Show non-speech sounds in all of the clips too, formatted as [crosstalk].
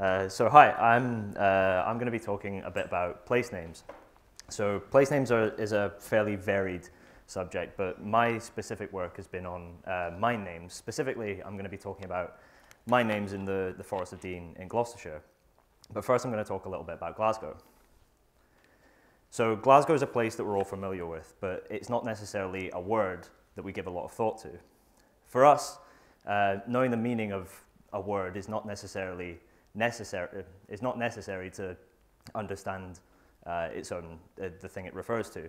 Uh, so hi, I'm, uh, I'm going to be talking a bit about place names. So place names are, is a fairly varied subject, but my specific work has been on uh, mine names. Specifically, I'm going to be talking about mine names in the, the Forest of Dean in Gloucestershire. But first I'm going to talk a little bit about Glasgow. So Glasgow is a place that we're all familiar with, but it's not necessarily a word that we give a lot of thought to. For us, uh, knowing the meaning of a word is not necessarily necessary, is not necessary to understand uh, its own, uh, the thing it refers to.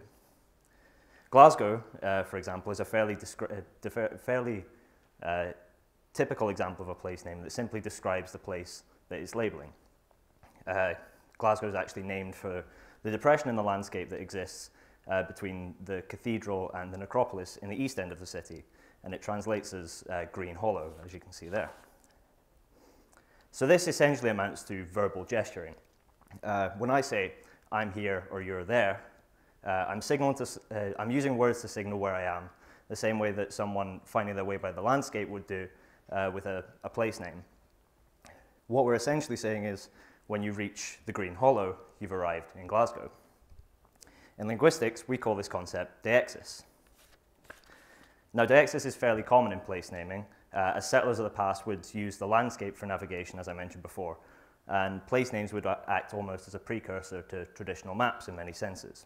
Glasgow, uh, for example, is a fairly, uh, fairly uh, typical example of a place name that simply describes the place that it's labeling. Glasgow is actually named for the depression in the landscape that exists uh, between the cathedral and the necropolis in the east end of the city, and it translates as uh, Green Hollow, as you can see there. So this essentially amounts to verbal gesturing. Uh, when I say, I'm here or you're there, uh, I'm, signaling to, uh, I'm using words to signal where I am, the same way that someone finding their way by the landscape would do uh, with a, a place name. What we're essentially saying is, when you reach the Green Hollow, you've arrived in Glasgow. In linguistics, we call this concept deixis. Now, deixis is fairly common in place naming, uh, as settlers of the past would use the landscape for navigation, as I mentioned before, and place names would act almost as a precursor to traditional maps in many senses.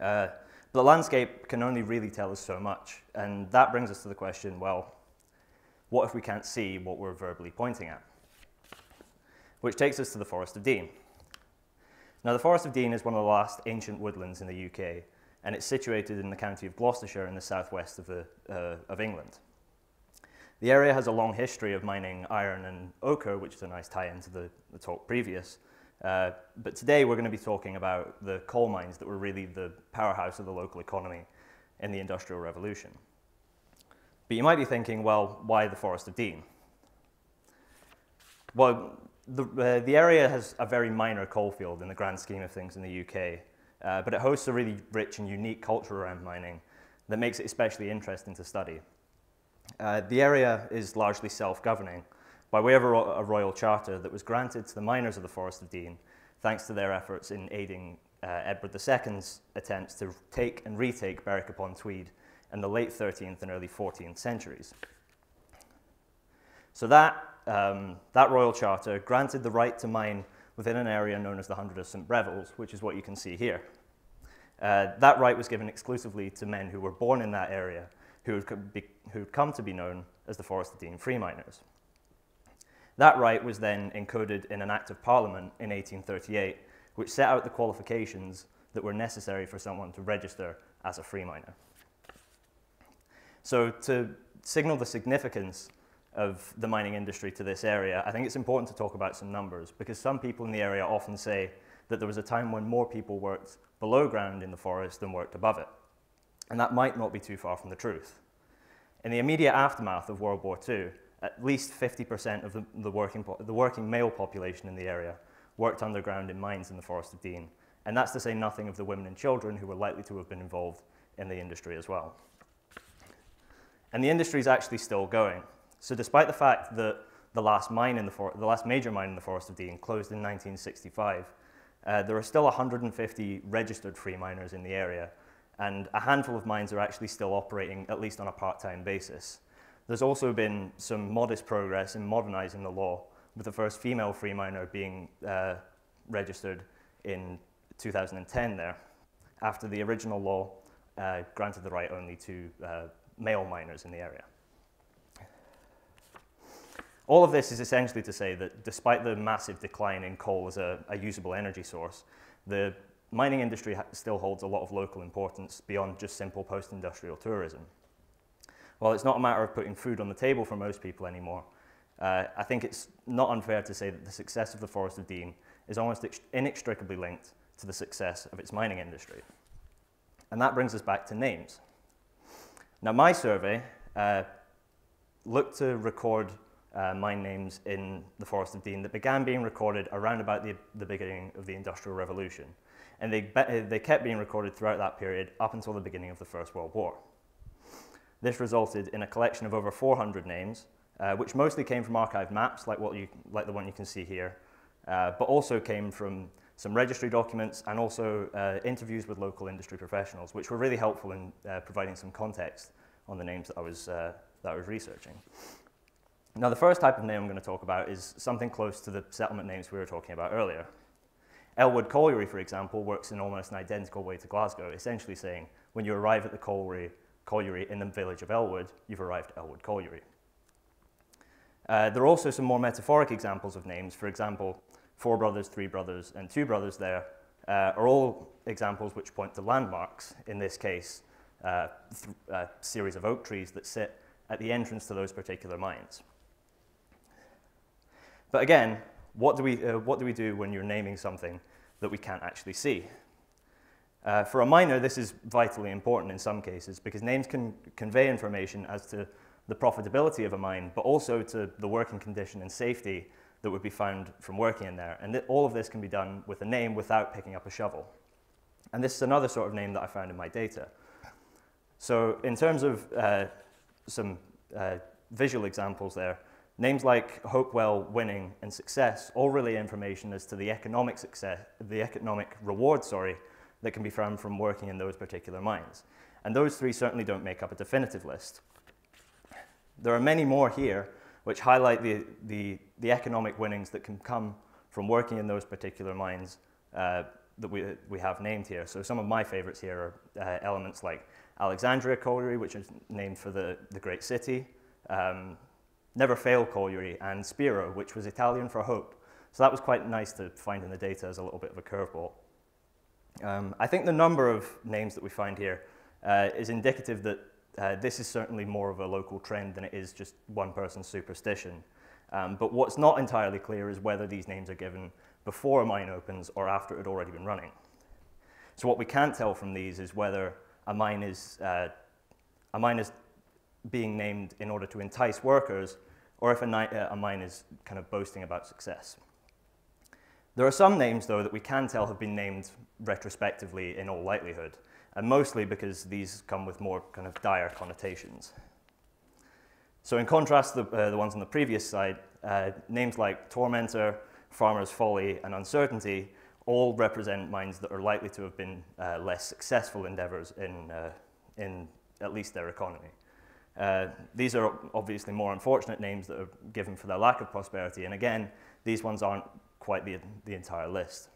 Uh, but the landscape can only really tell us so much, and that brings us to the question, well, what if we can't see what we're verbally pointing at? Which takes us to the Forest of Dean. Now, the Forest of Dean is one of the last ancient woodlands in the UK, and it's situated in the county of Gloucestershire in the southwest of, the, uh, of England. The area has a long history of mining iron and ochre, which is a nice tie into the, the talk previous. Uh, but today we're going to be talking about the coal mines that were really the powerhouse of the local economy in the Industrial Revolution. But you might be thinking, well, why the Forest of Dean? Well, the, uh, the area has a very minor coalfield in the grand scheme of things in the UK, uh, but it hosts a really rich and unique culture around mining that makes it especially interesting to study. Uh, the area is largely self-governing by way of a, ro a, royal charter that was granted to the miners of the Forest of Dean thanks to their efforts in aiding uh, Edward II's attempts to take and retake Berwick upon Tweed in the late 13th and early 14th centuries. So that um, that royal charter granted the right to mine within an area known as the Hundred of St. Briavels, which is what you can see here. Uh, that right was given exclusively to men who were born in that area, who had, be, who had come to be known as the Forest of Dean Free Miners. That right was then encoded in an Act of Parliament in 1838, which set out the qualifications that were necessary for someone to register as a free miner. So to signal the significance of the mining industry to this area, I think it's important to talk about some numbers because some people in the area often say that there was a time when more people worked below ground in the forest than worked above it. And that might not be too far from the truth. In the immediate aftermath of World War II, at least 50% of the, the, working, the working male population in the area worked underground in mines in the Forest of Dean. And that's to say nothing of the women and children who were likely to have been involved in the industry as well. And the industry is actually still going. So despite the fact that the last, mine in the, for the last major mine in the Forest of Dean closed in 1965, uh, there are still 150 registered free miners in the area, and a handful of mines are actually still operating, at least on a part-time basis. There's also been some modest progress in modernizing the law, with the first female free miner being uh, registered in 2010 there, after the original law uh, granted the right only to uh, male miners in the area. All of this is essentially to say that despite the massive decline in coal as a, a usable energy source, the mining industry still holds a lot of local importance beyond just simple post-industrial tourism. While it's not a matter of putting food on the table for most people anymore, uh, I think it's not unfair to say that the success of the Forest of Dean is almost inextricably linked to the success of its mining industry. And that brings us back to names. Now, my survey uh, looked to record uh, mine names in the Forest of Dean that began being recorded around about the, the beginning of the Industrial Revolution. And they, they kept being recorded throughout that period up until the beginning of the First World War. This resulted in a collection of over 400 names, uh, which mostly came from archived maps, like, what you, like the one you can see here, uh, but also came from some registry documents and also uh, interviews with local industry professionals, which were really helpful in uh, providing some context on the names that I was, uh, that I was researching. Now, the first type of name I'm going to talk about is something close to the settlement names we were talking about earlier. Ellwood Colliery, for example, works in almost an identical way to Glasgow, essentially saying when you arrive at the colliery, colliery in the village of Ellwood, you've arrived at Ellwood Colliery. Uh, there are also some more metaphoric examples of names. For example, four brothers, three brothers, and two brothers there uh, are all examples which point to landmarks, in this case, uh, a series of oak trees that sit at the entrance to those particular mines. But again, what do we, uh, what do, we do when you're naming something that we can't actually see? Uh, for a miner, this is vitally important in some cases because names can convey information as to the profitability of a mine, but also to the working condition and safety that would be found from working in there. And all of this can be done with a name without picking up a shovel. And this is another sort of name that I found in my data. So in terms of uh, some uh, visual examples there, names like Hopewell, Winning, and Success all relay information as to the economic success, the economic reward, sorry, that can be found from working in those particular mines. And those three certainly don't make up a definitive list. There are many more here which highlight the, the, the economic winnings that can come from working in those particular mines uh, that we, we have named here. So some of my favorites here are uh, elements like Alexandria Colliery, which is named for the, the great city, um, Never Fail Colliery, and Spero, which was Italian for hope. So that was quite nice to find in the data as a little bit of a curveball. Um, I think the number of names that we find here uh, is indicative that uh, this is certainly more of a local trend than it is just one person's superstition. Um, but what's not entirely clear is whether these names are given before a mine opens or after it had already been running. So what we can't tell from these is whether a mine is, uh, a mine is being named in order to entice workers or if a, uh, a mine is kind of boasting about success. There are some names, though, that we can tell have been named retrospectively in all likelihood and mostly because these come with more kind of dire connotations. So in contrast to the, uh, the ones on the previous slide, uh, names like Tormentor, Farmer's Folly, and Uncertainty all represent mines that are likely to have been uh, less successful endeavors in, uh, in at least their economy. Uh, these are obviously more unfortunate names that are given for their lack of prosperity, and again, these ones aren't quite the, the entire list.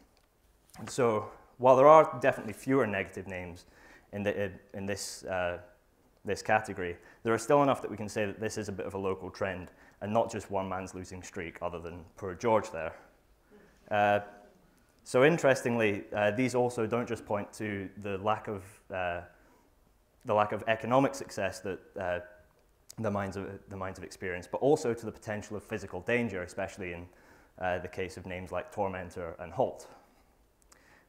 So while there are definitely fewer negative names in, the, in this, uh, this category, there are still enough that we can say that this is a bit of a local trend and not just one man's losing streak other than poor George there. Uh, so interestingly, uh, these also don't just point to the lack of, uh, the lack of economic success that uh, the mines, of, the mines have experienced, but also to the potential of physical danger, especially in uh, the case of names like Tormentor and Holt.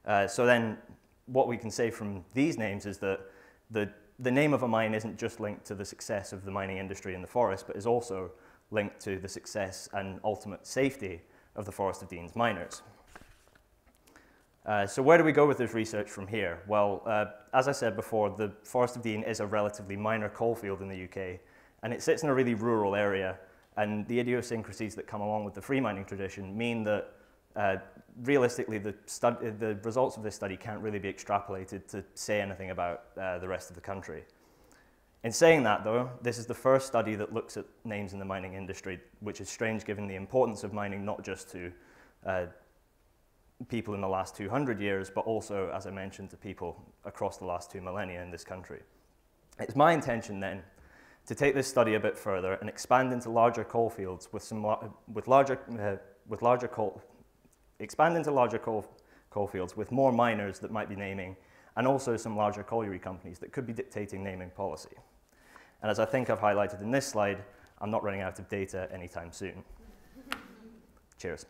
Uh, so then what we can say from these names is that the, the name of a mine isn't just linked to the success of the mining industry in the forest, but is also linked to the success and ultimate safety of the Forest of Dean's miners. Uh, so where do we go with this research from here? Well, uh, as I said before, the Forest of Dean is a relatively minor coalfield in the UK, and it sits in a really rural area, and the idiosyncrasies that come along with the free mining tradition mean that uh, realistically, the, the, results of this study can't really be extrapolated to say anything about uh, the rest of the country. In saying that, though, this is the first study that looks at names in the mining industry, which is strange given the importance of mining not just to uh, people in the last 200 years, but also, as I mentioned, to people across the last two millennia in this country. It's my intention then to take this study a bit further and expand into larger coal fields with, some, with larger, uh, with larger coal, expand into larger coal, coal fields with more miners that might be naming, and also some larger colliery companies that could be dictating naming policy. And as I think I've highlighted in this slide, I'm not running out of data anytime soon. [laughs] Cheers.